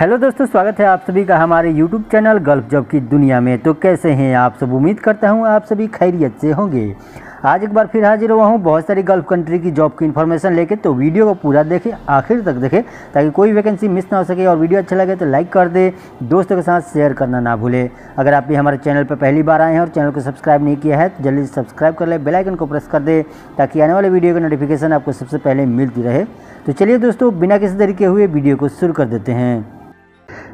Hello दोस्तों, स्वागत है आप सभी का हमारे यूट्यूब चैनल गल्फ जॉब की दुनिया में। तो कैसे हैं आप सब? उम्मीद करता हूँ आप सभी खैरियत से होंगे। आज एक बार फिर हाजिर हुआ हूँ बहुत सारी गल्फ कंट्री की जॉब की इन्फॉर्मेशन लेके। तो वीडियो को पूरा देखें, आखिर तक देखें, ताकि कोई वैकेंसी मिस ना हो सके और वीडियो अच्छा लगे तो लाइक कर दे, दोस्तों के साथ शेयर करना ना भूले। अगर आप भी हमारे चैनल पर पहली बार आए हैं और चैनल को सब्सक्राइब नहीं किया है तो जल्दी सब्सक्राइब कर ले बेलाइकन को प्रेस कर दे, ताकि आने वाले वीडियो की नोटिफिकेशन आपको सबसे पहले मिलती रहे। तो चलिए दोस्तों, बिना किसी तरीके हुए वीडियो को शुरू कर देते हैं।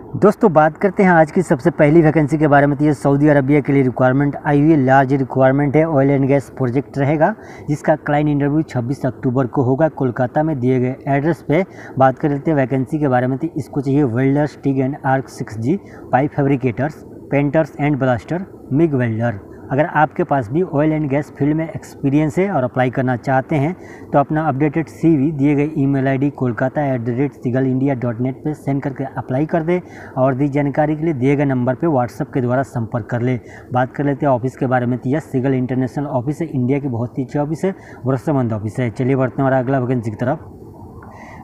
दोस्तों, बात करते हैं आज की सबसे पहली वैकेंसी के बारे में तो ये सऊदी अरबिया के लिए रिक्वायरमेंट आई हुई लार्ज रिक्वायरमेंट है ऑयल एंड गैस प्रोजेक्ट रहेगा, जिसका क्लाइंट इंटरव्यू 26 अक्टूबर को होगा। कोलकाता में दिए गए एड्रेस पे बात कर लेते हैं वैकेंसी के बारे में तो इसको चाहिए welders TIG and arc six G pipe fabricators painters and blaster MIG welder अगर आपके पास भी ऑयल एंड गैस फ़ील्ड में एक्सपीरियंस है और अप्लाई करना चाहते हैं तो अपना अपडेटेड सीवी दिए गए email ID Kolkata at the rate seagull India dot net पर सेंड करके अप्लाई कर दे और दी जानकारी के लिए दिए गए नंबर पर व्हाट्सअप के द्वारा संपर्क कर ले। बात कर लेते हैं ऑफ़िस के बारे में तो यह सिगल इंटरनेशनल ऑफ़िस है इंडिया की बहुत ही अच्छी ऑफ़िस है, भरोसेमंद ऑफ़िस है। चलिए बढ़ते हैं और अगला वैकेंसी की तरफ़।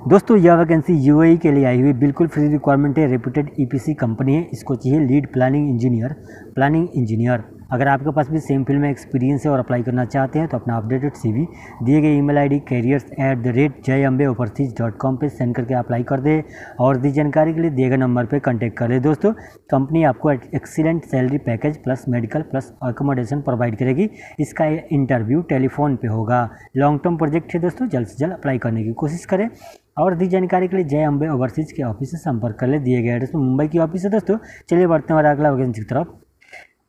दोस्तों, यह वैकेंसी यूएई के लिए आई हुई बिल्कुल फ्री रिक्वायरमेंट है रेपुटेड ईपीसी कंपनी है, इसको चाहिए lead planning engineer planning engineer अगर आपके पास भी सेम फ़ील्ड में एक्सपीरियंस है और अप्लाई करना चाहते हैं तो अपना अपडेटेड सीवी दिए गए email ID careers at the rate Jai Ambe overseas dot com पर सेंड करके अप्लाई कर दे और दी जानकारी के लिए दिए गए नंबर पर कॉन्टैक्ट कर ले दोस्तों कंपनी आपको excellent salary package plus medical plus accommodation provide करेगी। इसका इंटरव्यू टेलीफोन पर होगा। लॉन्ग टर्म प्रोजेक्ट है दोस्तों, जल्द से जल्द अप्लाई करने की कोशिश करें और दी जानकारी के लिए जय अम्बे ओवरसीज के ऑफ़िस से संपर्क कर ले। दिए गए एड्रेस में मुंबई की ऑफ़िस है दोस्तों। चलिए बढ़ते हैं और अगला वैकेंसी की तरफ़।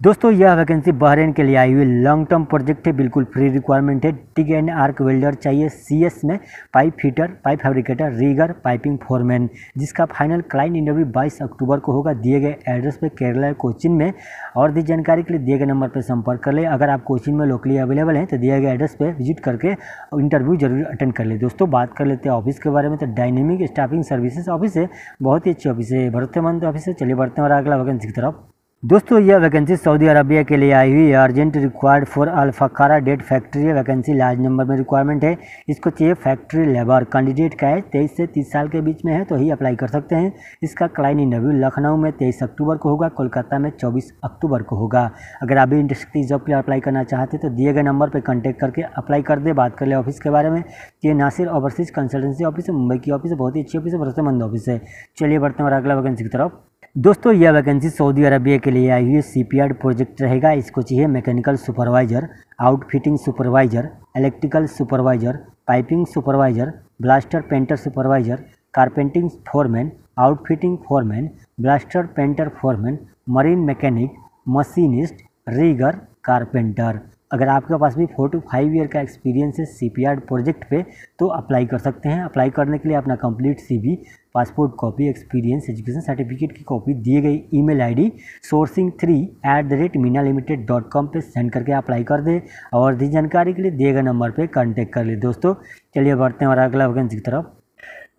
दोस्तों, यह वैकेंसी बहरेन के लिए आई हुई लॉन्ग टर्म प्रोजेक्ट है। बिल्कुल फ्री रिक्वायरमेंट है। टिक एंड आर्क वेल्डर चाहिए। सीएस में pipe heater pipe fabricator rigger piping foreman जिसका फाइनल क्लाइंट इंटरव्यू 22 अक्टूबर को होगा। दिए गए एड्रेस पे केरला कोचिन में। और दी जानकारी के लिए दिए गए नंबर पर संपर्क कर ले। अगर आप कोचिन में लोकली अवेलेबल हैं तो दिए गए एड्रेस पर विज़िट करके इंटरव्यू ज़रूर अटेंड कर ले। दोस्तों, बात कर लेते हैं ऑफ़िस के बारे में। तो डायनेमिक स्टाफिंग सर्विसेज़ ऑफ़िस है। बहुत ही अच्छी ऑफ़िस है। भरोसेमंद ऑफ़िस है। चलिए बढ़ते हैं और अगला वैकेंसी की तरफ़। दोस्तों, यह वैकेंसी सऊदी अरबिया के लिए आई हुई है। अर्जेंट रिक्वायर्ड फॉर अल्फाकारा डेट फैक्ट्री है वैकेंसी लार्ज नंबर में रिक्वायरमेंट है। इसको चाहिए फैक्ट्री लेबर कैंडिडेट का है। तेईस से तीस साल के बीच में है तो ही अप्लाई कर सकते हैं। इसका क्लाइंट इंटरव्यू लखनऊ में तेईस अक्टूबर को होगा, कोलकाता में चौबीस अक्टूबर को होगा। अगर आप भी इंडस्ट्री जॉब के लिए अप्लाई करना चाहते तो दिए गए नंबर पर कॉन्टैक्ट करके अप्लाई कर दे। बात कर ले ऑफ़िस के बारे में ये नासिर ओवरसीज कंसल्टेंसी ऑफ़िस है। मुंबई की ऑफ़िस है, बहुत ही अच्छी ऑफ़िस है, भरोसेमंद ऑफ़िस है। चलिए, बढ़ते हैं और अगला वैकेंसी की तरफ़। दोस्तों, यह वैकेंसी सऊदी अरबिया के लिए आई हुई सीपीआर प्रोजेक्ट रहेगा। इसको चाहिए mechanical supervisor outfitting supervisor electrical supervisor piping supervisor blaster painter supervisor carpentry foreman outfitting foreman blaster painter foreman marine mechanic machinist rigger carpenter अगर आपके पास भी फोर टू फाइव ईयर का एक्सपीरियंस है सीपीआर प्रोजेक्ट पे तो अप्लाई कर सकते हैं। अप्लाई करने के लिए अपना complete C passport copy experience education certificate की कॉपी दिए गई email ID sourcing three at the rate Meena limited dot com पर सेंड करके अप्लाई कर दे। और दी जानकारी के लिए दिए गए नंबर पर कॉन्टैक्ट कर ले। दोस्तों, चलिए बढ़ते हैं और अगला वैकेंसी की तरफ़।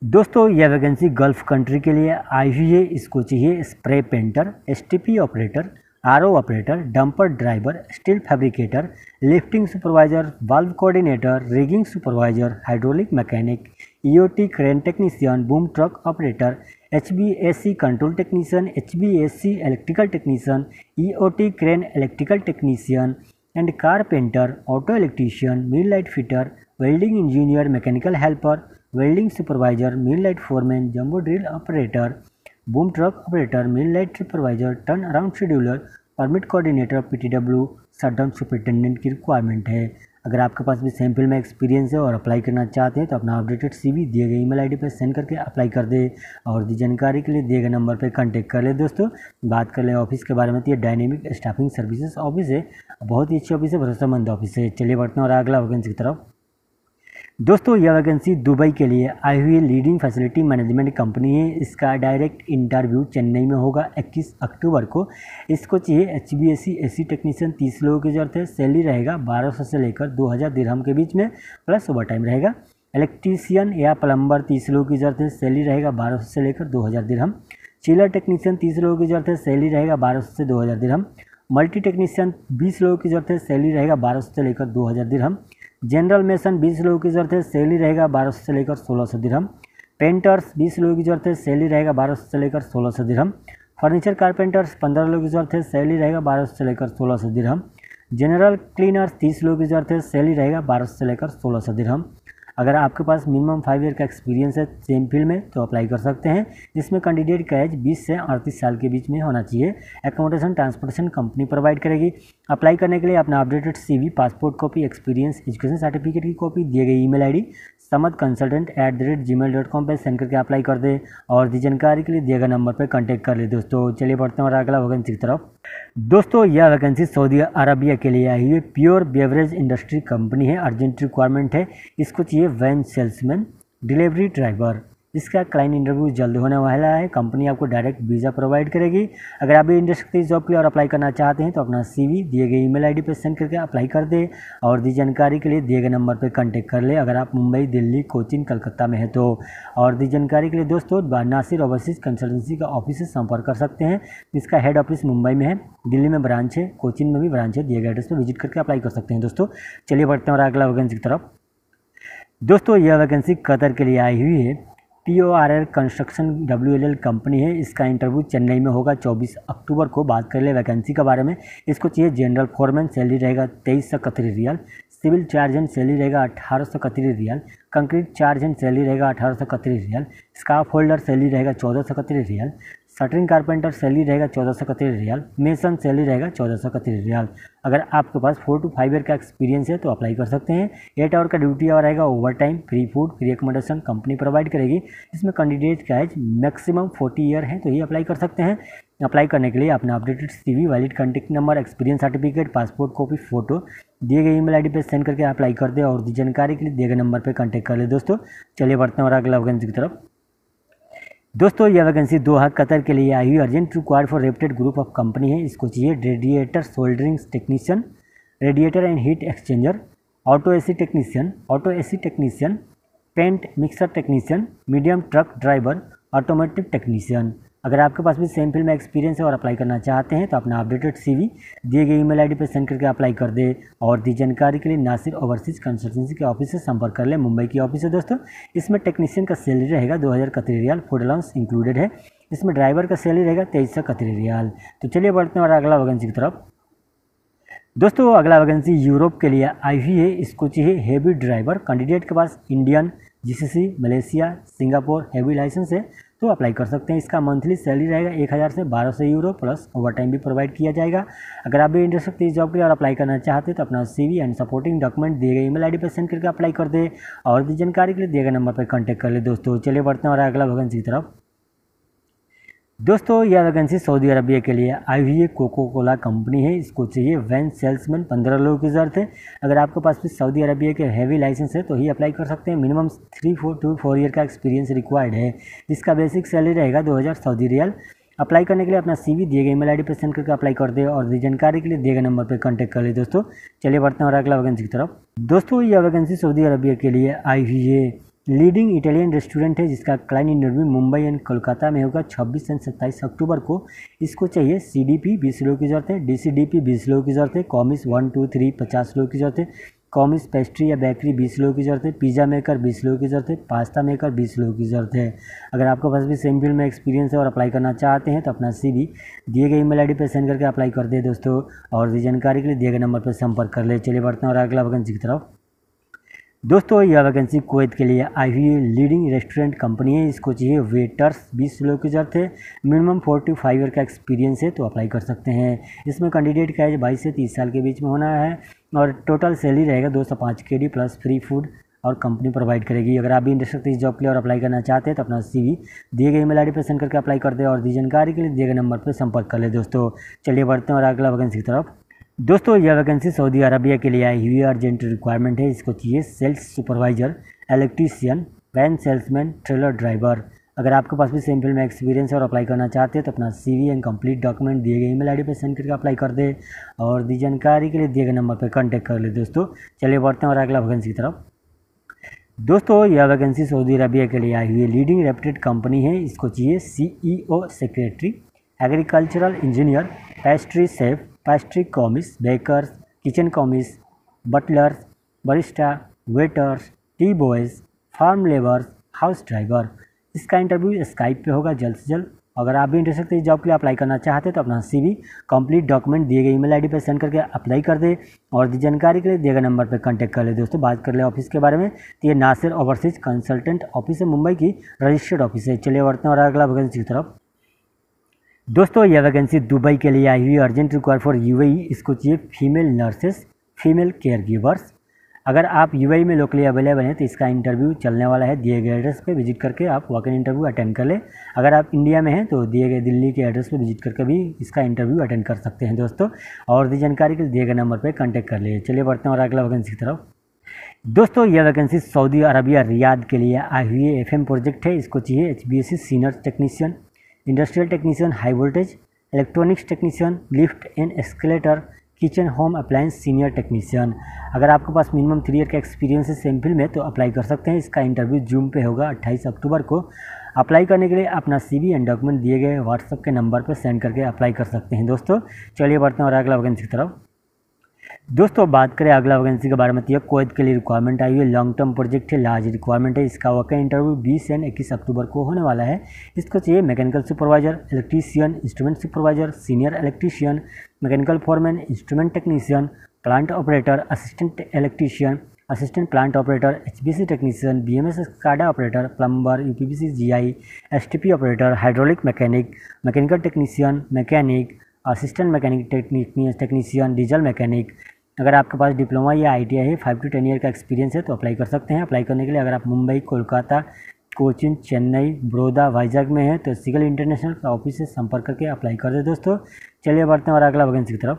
दोस्तों, यह वैकेंसी गल्फ कंट्री के लिए आई हुई है। इसको चाहिए spray painter STP operator R operator, dumper driver, steel fabricator, lifting supervisor, valve coordinator, rigging supervisor, hydraulic mechanic EOT crane technician, boom truck operator H B S C control technician H B S C electrical technician EOT crane electrical technician and carpenter, auto electrician millwright fitter, welding engineer, mechanical helper, welding supervisor millwright foreman, jumbo drill operator boom truck operator millwright supervisor turn around scheduler permit coordinator PTW shutdown superintendent की requirement है। अगर आपके पास भी same field में experience है और apply करना चाहते हैं तो अपना अपडेटेड सीवी दिए गए ईमेल आईडी पर सेंड करके अप्लाई कर दे। और दी जानकारी के लिए दिए गए नंबर पर कांटेक्ट कर ले। दोस्तों, बात कर ले ऑफ़िस के बारे में तो ये डायनेमिक स्टाफिंग सर्विसेज़ ऑफ़िस है। बहुत ही अच्छी ऑफ़िस है, भरोसेमंद ऑफ़िस है। चलिए बढ़ते हैं और अगला वैकेंसी की तरफ़। दोस्तों, यह वैकेंसी दुबई के लिए आई हुई लीडिंग फैसिलिटी मैनेजमेंट कंपनी है। इसका डायरेक्ट इंटरव्यू चेन्नई में होगा 21 अक्टूबर को। इसको चाहिए H B S C A C technician तीस लोगों की ज़रूरत है। सैलरी रहेगा 1200 से लेकर 2000 दिरहम के बीच में प्लस ओवर टाइम रहेगा। इलेक्ट्रीशियन या प्लम्बर तीस लोगों की ज़रूरत है। सैलरी रहेगा बारह से लेकर दो हज़ार दिरहम चिलर टेक्नीशियन तीस लोगों की ज़रूरत है। सैलरी रहेगा बारह से दो हज़ार दिरहम मल्टी टेक्नीशियन बीस लोगों की ज़रूरत है। सैलरी रहेगा बारह से लेकर दो हज़ार दिरहम जनरल मेसन बीस लोगों की ज़रूरत है सैलरी रहेगा बारह से लेकर सोलह सौ दिरहम। पेंटर्स बीस लोगों की ज़रूरत है सैलरी रहेगा बारह सौ लेकर सोलह सौ दिरहम। फर्नीचर कारपेंटर्स पंद्रह लोगों की ज़रूरत है सैलरी रहेगा बारह सौ लेकर सोलह सौ दिरहम। जनरल क्लीनर्स तीस लोगों की ज़रूरत है सैलरी रहेगा बारह सौ से लेकर सोलह सौ दिरहम। अगर आपके पास मिनिमम फाइव ईयर का एक्सपीरियंस है सेम फ़ील्ड में तो अप्लाई कर सकते हैं, जिसमें कैंडिडेट का एज 20 से अड़तीस साल के बीच में होना चाहिए। एकोमोडेशन ट्रांसपोर्टेशन कंपनी प्रोवाइड करेगी। अप्लाई करने के लिए अपना updated CV passport copy experience education certificate की कॉपी दिए गई email ID Samad consultant at the rate Gmail dot com पर सेंड करके अप्लाई कर दे और दी जानकारी के लिए दिए गए नंबर पर कॉन्टैक्ट कर ले दोस्तों। चलिए बढ़ते हैं और अगला वैकेंसी की तरफ़। दोस्तों, यह वैकेंसी सऊदी अरबिया के लिए आई हुई प्योर बेवरेज इंडस्ट्री कंपनी है। अर्जेंट रिक्वायरमेंट है। इसको चाहिए वैन सेल्समैन डिलीवरी ड्राइवर इसका क्लाइंट इंटरव्यू जल्द होने वाला है। कंपनी आपको डायरेक्ट वीज़ा प्रोवाइड करेगी। अगर आप भी इंडस्ट्री जॉब के लिए और अप्लाई करना चाहते हैं तो अपना सीवी दिए गए ईमेल आईडी पर सेंड करके अप्लाई कर दे और दी जानकारी के लिए दिए गए नंबर पर कांटेक्ट कर ले। अगर आप मुंबई, दिल्ली, कोचिन, कलकत्ता में है तो। और दी जानकारी के लिए दोस्तों नासिर ओवरसीज कंसल्टेंसी का ऑफ़िस से संपर्क कर सकते हैं। इसका हेड ऑफ़िस मुंबई में है, दिल्ली में ब्रांच है कोचिंग में भी ब्रांच है। दिए गए एड्रेस पर विज़िट करके अप्लाई कर सकते हैं दोस्तों। चलिए बढ़ते हैं और अगला वैकेंसी की तरफ़। दोस्तों, यह वैकेंसी कतर के लिए आई हुई है। P O R L construction W L L company है। इसका इंटरव्यू चेन्नई में होगा। 24 अक्टूबर को बात कर ले वैकेंसी के बारे में। इसको चाहिए जनरल फोरमैन सैलरी रहेगा तेईस सौ कतरी रियल। सिविल चार्ज एंड सैलरी रहेगा अठारह सौ कतरी रियाल। कंक्रीट चार्ज एंड सैलरी रहेगा अठारह सौ कतरी रियल। स्काफ होल्डर सैलरी रहेगा चौदह सौ कतरी रियाल। शटरिंग कारपेंटर सैलरी रहेगा चौदह सौ कतरी रियाल। मेसन सैलरी रहेगा चौदह सौ कतरी रियाल। अगर आपके पास फोर टू फाइव ईयर का एक्सपीरियंस है तो अप्लाई कर सकते हैं। एट आवर का ड्यूटी आवर रहेगा overtime free food free accommodation company provide करेगी। इसमें कैंडिडेट का एज मैक्सिमम फोर्टी ईयर है तो ये अप्लाई कर सकते हैं। अप्लाई करने के लिए अपना updated C valid contact number experience certificate passport copy photo दिए गए ईमेल आईडी पे सेंड करके अप्लाई कर दे और जानकारी के लिए दिए गए नंबर पर कॉन्टैक्ट कर ले दोस्तों। चलिए बढ़ते हैं और अगला वैकेंसी की तरफ़। दोस्तों यह वैकेंसी दोहा कतर के लिए आई हुई अर्जेंट रिक्वायर्ड फॉर रेप्टेड ग्रुप ऑफ़ कंपनी है। इसको चाहिए radiator soldering technician radiator and heat exchanger auto AC technician auto AC technician paint mixer technician medium truck driver automatic technician अगर आपके पास भी सेम फ़ील्ड में एक्सपीरियंस है और अप्लाई करना चाहते हैं तो अपना अपडेटेड सीवी दिए गए ईमेल आईडी पर सेंड करके अप्लाई कर दे और दी जानकारी के लिए नासिर ओवरसीज कंसल्टेंसी के ऑफ़िस से संपर्क कर ले, मुंबई की ऑफ़िस है दोस्तों। इसमें टेक्नीशियन का सैलरी रहेगा दो हज़ार कतरी रियाल फ़ूड अलाउंस इंक्लूडेड है। इसमें ड्राइवर का सैलरी रहेगा तेईस सौ कतरी रियाल। तो चलिए बढ़ते हैं और अगला वैकेंसी की तरफ़। दोस्तों, अगला वैकेंसी यूरोप के लिए आई हुई है इसको चाहिए हेवी ड्राइवर कैंडिडेट के पास Indian GCC Malaysia Singapore heavy licence है। तो अप्लाई कर सकते हैं। इसका मंथली सैलरी रहेगा एक हज़ार से बारह सौ यूरो प्लस ओवर टाइम भी प्रोवाइड किया जाएगा। अगर आप भी इंटरेस्ट इस जॉब के लिए और अप्लाई करना चाहते हैं तो अपना सीवी एंड सपोर्टिंग डॉक्यूमेंट दिए गए ईमेल आईडी पर सेंड करके अप्लाई कर दे। और भी जानकारी के लिए दिए गए नंबर पर कॉन्टैक्ट कर ले दोस्तों। चलिए बढ़ते हैं और अगला वैकेंसी की तरफ़। दोस्तों यह वैकेंसी सऊदी अरबिया के लिए आई हुई है कोको कोला कंपनी है। इसको चाहिए वैन सेल्समैन पंद्रह लोगों की ज़रूरत है। अगर आपके पास भी सऊदी अरबिया के हैवी लाइसेंस है तो ही अप्लाई कर सकते हैं। Minimum three four to four year का एक्सपीरियंस रिक्वायर्ड है। इसका बेसिक सैलरी रहेगा दो हज़ार सऊदी रियाल। अप्लाई करने के लिए अपना सीवी दिए गए ईमेल आईडी पर करके अप्लाई कर दे और जानकारी के लिए दिए गए नंबर पर कॉन्टैक्ट कर ले दोस्तों। चलिए बढ़ते हैं और अगला वैकेंसी की तरफ़। दोस्तों यह वैकेंसी सऊदी अरबिया के लिए आई हुई है लीडिंग इटालियन रेस्टोरेंट है, जिसका client interview Mumbai and Kolkata में होगा। 26 एंड 27 अक्टूबर को इसको चाहिए सी डी पी बीस लोगों की ज़रूरत है डी सी डी पी बीस लोगों की ज़रूरत है कॉमिस वन टू थ्री पचास लोगों की ज़रूरत है कॉमिस पेस्ट्री या बेकरी बीस लोगों की ज़रूरत है पिज़्ज़ा मेकर बीस लोगों की ज़रूरत है पास्ता मेकर बीस लोगों की ज़रूरत है। अगर आपके पास भी सेम फ़ील्ड में एक्सपीरियंस है और अप्लाई करना चाहते हैं तो अपना सी दिए गए ईमेल आईडी पर सेंड करके अप्लाई कर दे दोस्तों। और जानकारी के लिए दिए गए नंबर पर संपर्क कर ले। चलिए बढ़ते हैं और अगला वैकेंसी की तरफ़ दोस्तों, यह वैकेंसी कुवैत के लिए आई हुई लीडिंग रेस्टोरेंट कंपनी है। इसको चाहिए वेटर्स बीस लोग की ज़रूरत है। मिनिमम फोर्टी फाइव ईयर का एक्सपीरियंस है तो अप्लाई कर सकते हैं। इसमें कैंडिडेट का एज बाईस से तीस साल के बीच में होना है और टोटल सैलरी रहेगा दो सौ पाँच के डी प्लस फ्री फ़ूड और कंपनी प्रोवाइड करेगी। अगर आप भी इंटरेस्टेड इस जॉब के लिए और अप्लाई करना चाहते हैं तो अपना सीवी दिए गए ईमेल आईडी पर सेंड करके अप्लाई कर दे और दी जानकारी के लिए दिए गए नंबर पर संपर्क कर ले दोस्तों। चलिए बढ़ते हैं और अगला वैकेंसी की तरफ़। दोस्तों यह वैकेंसी सऊदी अरबिया के लिए आई हुई अर्जेंट रिक्वायरमेंट है। इसको चाहिए sales supervisor, electrician, van salesman, trailer driver. अगर आपके पास भी सेम फ़ील्ड में एक्सपीरियंस है और अप्लाई करना चाहते हैं तो अपना सीवी एंड कंप्लीट डॉक्यूमेंट दिए गए ईमेल आईडी पर सेंड करके अप्लाई कर दे और दी जानकारी के लिए दिए गए नंबर पर कॉन्टैक्ट कर ले दोस्तों। चलिए बढ़ते हैं और अगला वैकेंसी की तरफ़। दोस्तों यह वैकेंसी सऊदी अरबिया के लिए आई हुई लीडिंग रेप्यूटेड कंपनी है। इसको चाहिए CEO secretary agricultural engineer pastry chef pastry commis bakers kitchen commis butlers barista waiters tea boys farm labours house driver इसका इंटरव्यू स्काइप पे होगा जल्द से जल्द। अगर आप भी इंटरेस्टेड इस जॉब के लिए अप्लाई करना चाहते हैं तो अपना सी वी कंप्लीट डॉक्यूमेंट दिए गए ईमेल आईडी पर सेंड करके अप्लाई कर दे और दी जानकारी के लिए दिए गए नंबर पर कांटेक्ट कर ले दोस्तों। बात कर ले ऑफ़िस के बारे में तो ये नासिर ओवरसीज कंसल्टेंट ऑफ़िस है, मुंबई की रजिस्टर्ड ऑफ़िस है। चलिए हैं और अगला वैकेंसी की तरफ़। दोस्तों, यह वैकेंसी दुबई के लिए आई हुई अर्जेंट रिक्वायर फॉर यू इसको चाहिए female nurses female care givers अगर आप यू में लोकली अवेलेबल हैं तो इसका इंटरव्यू चलने वाला है। दिए गए एड्रेस पे विज़िट करके आप वॉक इन इंटरव्यू अटेंड कर लें। अगर आप इंडिया में हैं तो दिए गए दिल्ली के एड्रेस पे विज़िट करके भी इसका इंटरव्यू अटेंड कर सकते हैं दोस्तों। और दी जानकारी के लिए दिए गए नंबर पर कॉन्टैक्ट कर लिए चलिए बढ़ते हैं और अगला वैकेंसी की तरफ़। दोस्तों, यह वैकेंसी सऊदी अरबिया रियाद के लिए आई हुई एफएम प्रोजेक्ट है, इसको चाहिए H senior technician industrial technician high voltage electronics technician lift and escalator kitchen home appliance senior technician अगर आपके पास मिनिमम थ्री ईयर का एक्सपीरियंस है सेम फ़ील्ड में तो अप्लाई कर सकते हैं। इसका इंटरव्यू जूम पे होगा 28 अक्टूबर को। अप्लाई करने के लिए अपना सीवी एंड डॉक्यूमेंट दिए गए व्हाट्सअप के नंबर पर सेंड करके अप्लाई कर सकते हैं। दोस्तों, चलिए बढ़ते हैं और अगला वैकेंसी की तरफ़। दोस्तों, बात करें अगला वैकेंसी के बारे में तो यह के लिए रिक्वायरमेंट आई है लॉन्ग टर्म प्रोजेक्ट है लार्ज रिक्वायरमेंट है। इसका वर्क इंटरव्यू 20 एंड 21 अक्टूबर को होने वाला है। इसको चाहिए mechanical supervisor electrician instrument supervisor senior electrician mechanical foreman instrument technician plant operator assistant electrician assistant plant operator HBC technician B M S SCADA operator plumber U P B C G I S T P operator hydraulic mechanic mechanical technician mechanic assistant mechanic technician diesel mechanic अगर आपके पास diploma या ITI है five to ten year का experience है तो apply कर सकते हैं। अप्लाई करने के लिए अगर आप मुंबई, कोलकाता, कोचिन, चेन्नई, बड़ौदा, वाइजाग में है तो सिगल इंटरनेशनल का ऑफ़िस से संपर्क करके अप्लाई कर दे दोस्तों। चलिए बढ़ते हैं और अगला वैकेंसी की तरफ़।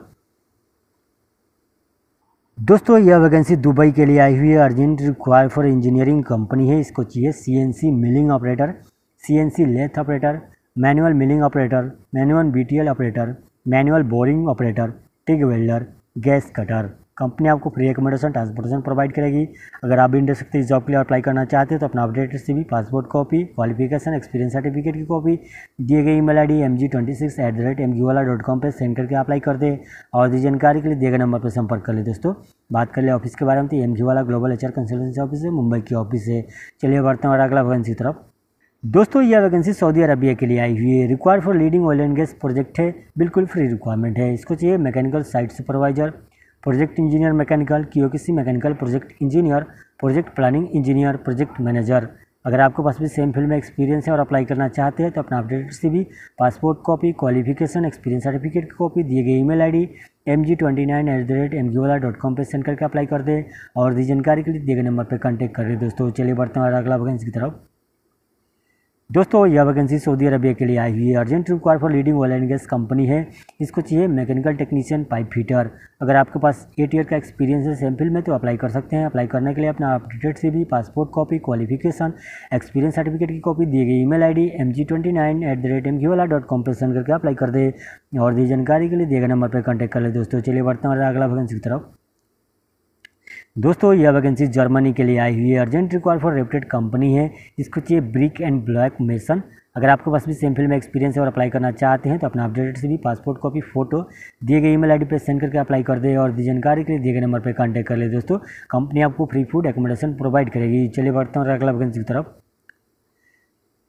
दोस्तों, यह वैकेंसी दुबई के लिए आई हुई है। Urgent require for engineering company है। इसको चाहिए CNC milling operator CNC lathe operator manual milling operator manual BTL operator manual boring operator, TIG welder, gas cutter. Company आपको फ्री एकोमोडेशन ट्रांसपोर्टेशन प्रोवाइड करेगी। अगर आप भी इस जॉब के लिए अप्लाई करना चाहते हैं तो अपना updated C passport copy qualification experience certificate की कॉपी दिए गए email I D M G twenty six at the rate M वाला डॉट कॉम पर सेंड करके अप्लाई कर दे। और दी जानकारी के लिए दिए गए नंबर पर संपर्क कर ले दोस्तों। बात कर ले ऑफ़िस के बारे में तो एम वाला ग्लोबल एचआर कंसल्टेंसी ऑफ़िस है, मुंबई की ऑफ़िस है। चलिए बढ़ते हैं और अगला वैकेंसी तरफ़। दोस्तों यह वैकेंसी सऊदी अरबिया के लिए आई हुई है। Require for leading oil and gas project है। बिल्कुल फ्री रिक्वायरमेंट है। इसको चाहिए mechanical site supervisor project engineer mechanical किसी mechanical project engineer project planning engineer project manager अगर आपके पास भी सेम फ़ील्ड में एक्सपीरियंस है और अप्लाई करना चाहते हैं तो अपना updated CV passport copy qualification experience certificate की कॉपी दिए गए email ID M G twenty nine at the rate M G वाला डॉट कॉम पर सेंड करके अप्लाई कर दे। और दी जानकारी के लिए दिए गए नंबर पर कॉन्टैक्ट कर दे दोस्तों। चलिए बढ़ते हैं अगला वैकेंसी की तरफ़। दोस्तों, यह वैकेंसी सऊदी अरबिया के लिए आई हुई है। Urgent require for leading oil and gas company है। इसको चाहिए मैकेनिकल टेक्नीशियन, पाइप फिटर। अगर आपके पास एट ईयर का एक्सपीरियंस है सेम फ़ील्ड में तो अप्लाई कर सकते हैं। अप्लाई करने के लिए अपना updated CV passport copy, qualification, experience certificate की कॉपी दी गई email ID M G twenty nine at the rate M dot com पर करके अप्लाई कर दे। और दी जानकारी के लिए दिए गए नंबर पर कॉन्टैक्ट कर ले दोस्तों। चलिए बढ़ते हैं अगला वैकेंसी की तरफ़। दोस्तों, यह वैकेंसी जर्मनी के लिए आई हुई है। अर्जेंट रिक्वायर फॉर रेप्टेड कंपनी है। इसको चाहिए ब्रिक एंड ब्लैक मेसन अगर आपके पास भी सेम फ़ील्ड में एक्सपीरियंस है और अप्लाई करना चाहते हैं तो अपना अपडेटेड से भी पासपोर्ट कॉपी फ़ोटो दिए गए ईमेल आईडी पर सेंड करके अप्लाई कर दे और दी जानकारी के लिए दिए गए नंबर पर कॉन्टैक्ट कर ले। दोस्तों कंपनी आपको फ्री फ़ूड एकोमोडेशन प्रोवाइड करेगी। चलिए बढ़ते हैं अगला वैकेंसी की तरफ़।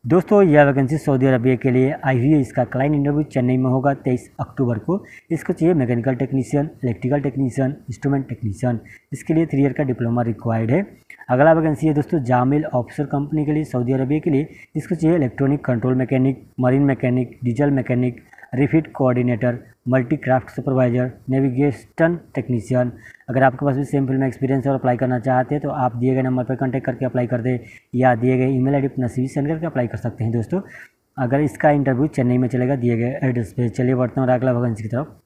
दोस्तों यह वैकेंसी सऊदी अरबिया के लिए आई हुई है। इसका क्लाइंट इंटरव्यू चेन्नई में होगा तेईस अक्टूबर को। इसको चाहिए mechanical technician electrical technician instrument technician इसके लिए थ्री ईयर का डिप्लोमा रिक्वायर्ड है। अगला वैकेंसी है दोस्तों जामिल ऑफिसर कंपनी के लिए, सऊदी अरबिया के लिए। इसको चाहिए electronic control mechanic marine mechanic diesel mechanic refit coordinator multi craft supervisor navigation technician अगर आपके पास भी सेम फ़ील्ड में एक्सपीरियंस है और अप्लाई करना चाहते हैं तो आप दिए गए नंबर पर कॉन्टैक्ट करके अप्लाई कर दे, या दिए गए ईमेल आईडी अपना सी सेंड करके अप्लाई कर सकते हैं दोस्तों। अगर इसका इंटरव्यू चेन्नई में चलेगा, दिए गए एड्रेस पर चलिए बढ़ते हैं और अगला वैकेंसी की तरफ़।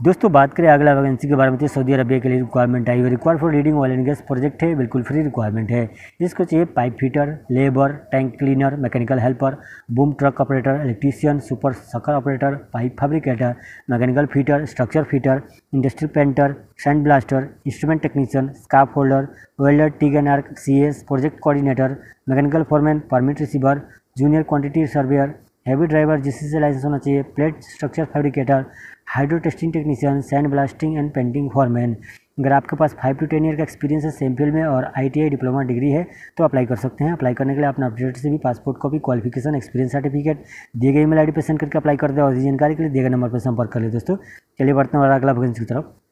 दोस्तों, बात करें अगला वैकेंसी के बारे में तो सऊदी अरबिया के लिए requirement I require for reading oil and gas project है, बिल्कुल फ्री रिक्वायरमेंट है। इसको चाहिए pipe fitter labour tank cleaner mechanical helper boom truck operator electrician super sucker operator pipe fabricator mechanical fitter structure fitter industrial painter sand blaster instrument technician scaffolder welder TIG and arc C S project coordinator mechanical foreman permit receiver junior quantity surveyor heavy driver जिससे licence होना चाहिए plate structure fabricator hydro testing technician, sand blasting and painting foreman अगर आपके पास five to ten year का experience है same field में और आईटीआई डिप्लोमा डिग्री है तो अप्लाई कर सकते हैं। अप्लाई करने के लिए अपना अपडेट से भी passport copy qualification experience certificate दिए गए ईमेल आईडी पर सेंड करके अप्लाई कर दे और जानकारी के लिए दिए गए नंबर पर संपर्क कर ले दोस्तों। चलिए बढ़ते हैं और अगला वैकेंसी की तरफ़।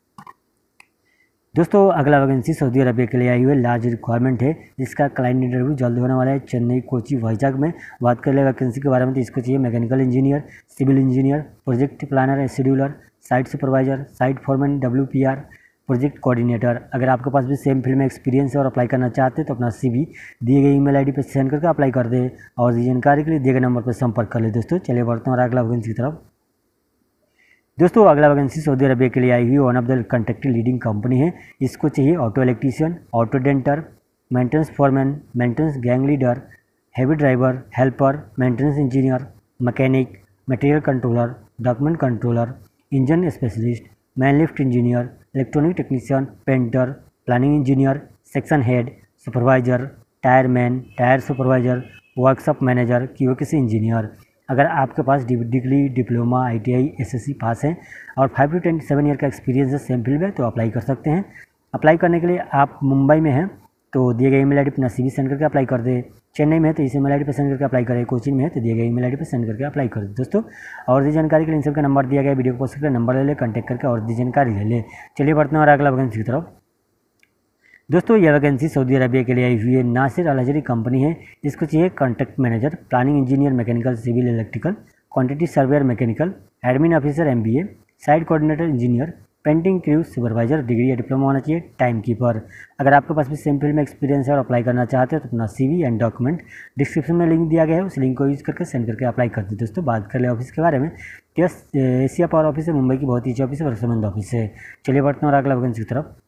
दोस्तों, अगला वैकेंसी सऊदी अरबिया के लिए आई हुई लार्ज रिक्वायरमेंट है, जिसका क्लाइंट इंटरव्यू जल्द होने वाला है चेन्नई, कोची वाइजाग में। बात कर ले वैकेंसी के बारे में तो इसको चाहिए mechanical engineer civil engineer project planner and scheduler site supervisor site foreman W project coordinator अगर आपके पास भी सेम फ़ील्ड में एक्सपीरियंस है और अप्लाई करना चाहते हैं तो अपना सीवी दिए गए ईमेल आईडी पर सेंड करके अप्लाई कर दे। और जानकारी के लिए दिए गए नंबर पर संपर्क कर ले दोस्तों। चलिए बढ़ते हैं और अगला वैकेंसी की तरफ़। दोस्तों, अगला वैकेंसी सऊदी अरबिया के लिए आई हुई one of the contracted leading company है। इसको चाहिए auto electrician auto denter maintenance foreman maintenance gang leader heavy driver helper maintenance engineer mechanic material controller document controller engine specialist man lift engineer electronic technician painter planning engineer section head supervisor tyre man tyre supervisor workshop manager किसी engineer अगर आपके पास degree, diploma ITI SSC pass है और five two ten seven year का experience है, same field में तो apply कर सकते हैं। अप्लाई करने के लिए आप मुंबई में हैं तो दिए गए ईमेल आईडी अपना सीवी सेंड करके अप्लाई कर दे। चेन्नई में है तो इस ईमेल आईडी पर सेंड करके अप्लाई करें। कोचिंग में है तो दिए गए ईमेल आईडी पर सेंड करके अप्लाई कर दे। दोस्तों, और भी जानकारी के लिए इन सबका नंबर दिया गया वीडियो को पोस्ट करके नंबर ले ले कॉन्टैक्ट करके और भी जानकारी ले ले। चलिए बढ़ते हैं और अगला वैकेंसी की तरफ़। दोस्तों यह वैकेंसी सऊदी अरबिया के लिए आई हुई है। नासिर अलहजरी कंपनी है इसको चाहिए contract manager planning engineer mechanical civil electrical quantity surveyor mechanical admin officer MBA side coordinator engineer painting crew supervisor degree या डिप्लोमा होना चाहिए टाइम कीपर अगर आपके पास भी सेम फ़ील्ड में एक्सपीरियंस है और अप्लाई करना चाहते हो तो अपना सीवी एंड डॉक्यूमेंट डिस्क्रिप्शन में लिंक दिया गया है। उस लिंक को यूज़ करके सेंड करके अप्लाई कर दे। दोस्तों, बात कर ले ऑफ़िस के बारे में। यस एशिया पावर ऑफ़िस है, मुंबई की बहुत ही अच्छी ऑफ़िस है भरोसेमंद ऑफ़िस है। चलिए बढ़ते हैं और अगला वैकेंसी की तरफ़।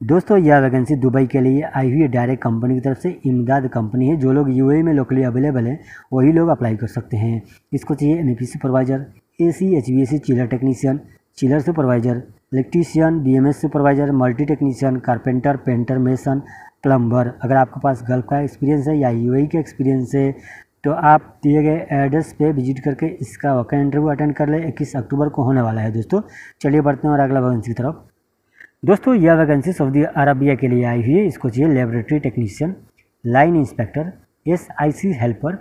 दोस्तों, यह वैकेंसी दुबई के लिए आई हुई डायरेक्ट कंपनी की तरफ़ से इमदाद कंपनी है। जो लोग यूएई में लोकली अवेलेबल हैं, वही लोग अप्लाई कर सकते हैं। इसको चाहिए M supervisor A C H B C chiller technician chiller supervisor electrician B M S supervisor multi technician carpenter painter mason plumber अगर आपके पास गल्फ का एक्सपीरियंस है या यू का एक्सपीरियंस है तो आप दिए गए एड्रेस पे विज़िट करके इसका वका इंटरव्यू अटेंड कर ले। इक्कीस अक्टूबर को होने वाला है दोस्तों। चलिए बढ़ते हैं और अगला वैकेंसी की तरफ़। दोस्तों यह वैकेंसी सऊदी अरबिया के लिए आई हुई है इसको चाहिए laboratory technician line inspector S I C helper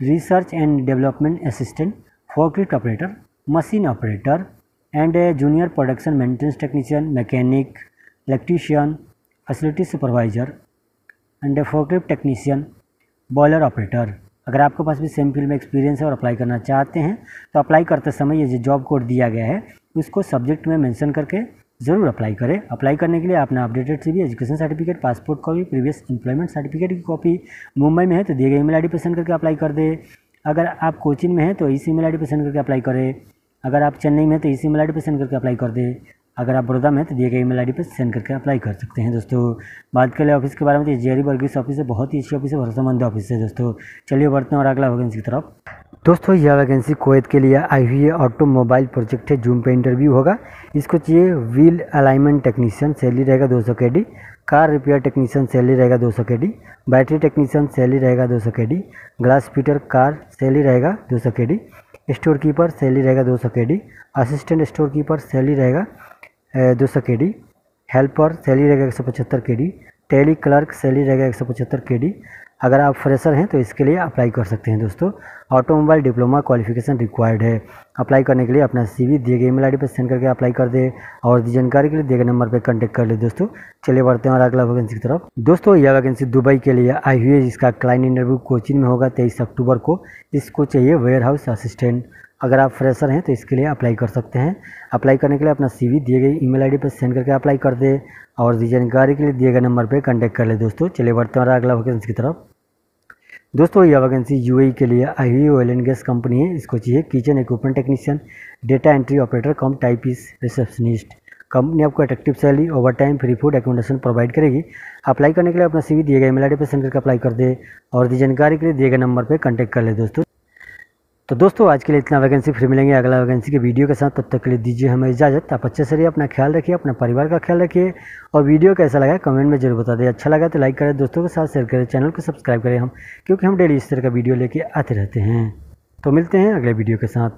research and development assistant forklift operator machine operator and junior production maintenance technician mechanic electrician facility supervisor and forklift technician boiler operator अगर आपके पास भी सेम फ़ील्ड में experience है और apply करना चाहते हैं तो अप्लाई करते समय ये जो जॉब कोड दिया गया है, उसको सब्जेक्ट में मेंशन करके ज़रूर अप्लाई करें। अप्लाई करने के लिए आपने updated C education certificate passport copy previous employment certificate की कॉपी मुंबई में है तो दिए गए ईमेल आईडी पर सेंड करके अप्लाई कर दे। अगर आप कोचिंग में हैं तो इस ईमेल आईडी पर सेंड करके अप्लाई करें। अगर आप चेन्नई में तो इस ईमेल आईडी पर सेंड करके अप्लाई कर दे। अगर आप बड़ौदा में तो दिए गए ईमेल आईडी पर सेंड करके अप्लाई कर सकते हैं। दोस्तों, बात कर ले ऑफ़िस के बारे में तो जेरी वर्गीस ऑफ़िस है, बहुत ही अच्छी ऑफ़िस है, भरोसेमंद ऑफ़िस है। दोस्तों, चलिए बढ़ते हैं और अगला वैकेंसी की तरफ़। दोस्तों, यह वैकेंसी कोवैत के लिए आई हुई है ऑटोमोबाइल प्रोजेक्ट है जूम पे इंटरव्यू होगा। इसको चाहिए व्हील अलाइनमेंट टेक्नीशियन, सैलरी रहेगा दो सौ K D car repair technician, salary रहेगा दो सौ K D battery technician, salary रहेगा दो सौ K D glass fitter, car, salary रहेगा दो सौ K D store keeper salary रहेगा दो सौ K D assistant storekeeper salary रहेगा दो सौ के डी हेल्पर सैलरी रहेगा एक सौ पचहत्तर के डी टेली क्लर्क सैलरी रहेगा एक सौ पचहत्तर के डी अगर आप फ्रेशर हैं तो इसके लिए अप्लाई कर सकते हैं दोस्तों। ऑटोमोबाइल डिप्लोमा क्वालिफिकेशन रिक्वायर्ड है। अप्लाई करने के लिए अपना सीवी दिए गए ईमेल आईडी पर सेंड करके अप्लाई कर दे और जानकारी के लिए दिए गए नंबर पर कॉन्टैक्ट कर ले दोस्तों। चलिए बढ़ते हैं और अगला वैकेंसी की तरफ़। दोस्तों, यह वैकेंसी दुबई के लिए आई हुई है, जिसका क्लाइंट इंटरव्यू कोचिंग में होगा तेईस अक्टूबर को। इसको चाहिए वेयर हाउस असिस्टेंट अगर आप फ्रेशर हैं तो इसके लिए अप्लाई कर सकते हैं। अप्लाई करने के लिए अपना सीवी दिए गए ईमेल आईडी पर सेंड करके अप्लाई कर दे और जानकारी के लिए दिए गए नंबर पर कॉन्टैक्ट कर ले दोस्तों। चलिए बढ़ते हैं अगला वैकेंसी की तरफ़। दोस्तों, यह वैकेंसी यूएई के लिए आई हुई ऑयल एंड गैस कंपनी है। इसको चाहिए kitchen equipment technician data entry operator cum typist receptionist company आपको attractive salary overtime free food accommodation provide करेगी। अप्लाई करने के लिए अपना सीवी दिए गए मेल आई पर सेंड करके अप्लाई कर दे और जानकारी के लिए दिए गए नंबर पर कॉन्टैक्ट कर ले दोस्तों। तो दोस्तों, आज के लिए इतना वैकेंसी फिर मिलेंगे अगला वैकेंसी के वीडियो के साथ। तब तक के लिए दीजिए हमें इजाज़त। आप अच्छे से रहिए, अपना ख्याल रखिए, अपने परिवार का ख्याल रखिए। और वीडियो कैसा लगा कमेंट में ज़रूर बता दें। अच्छा लगा तो लाइक करें, दोस्तों के साथ शेयर करें चैनल को सब्सक्राइब करें हम, क्योंकि हम डेली इस तरह का वीडियो लेके आते रहते हैं। तो मिलते हैं अगले वीडियो के साथ।